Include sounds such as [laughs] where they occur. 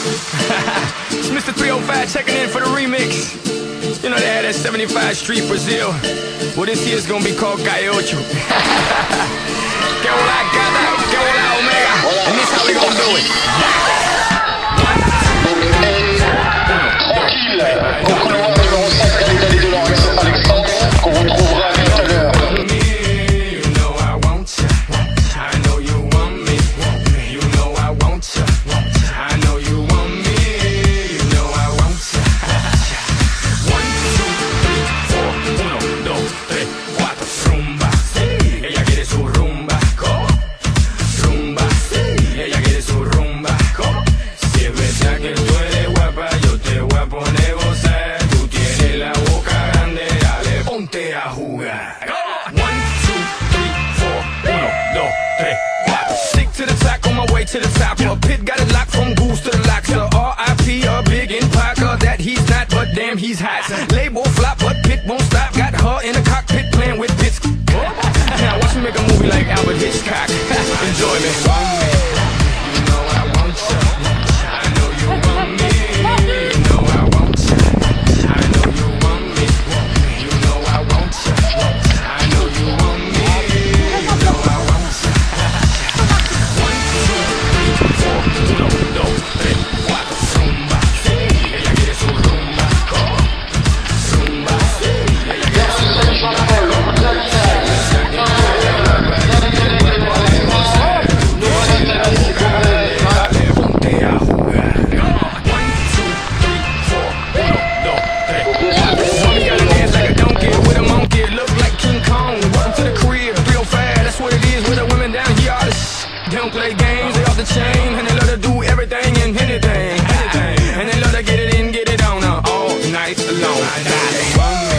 [laughs] it's Mr. 305 checking in for the remix. You know they had that 75 Street Brazil. Well, this year's gonna be called Calle Ocho. que hola, gata, que hola, omega. And this how we gonna do it. Stick to the track on my way to the top. A pit got it locked from goose to the locks. The R.I.P. a big in Parker that he's not, but damn he's hot. Label don't play games, they off the chain. And they love to do everything and anything. anything. And they love to get it in, get it on uh, all night long. Dale, mami.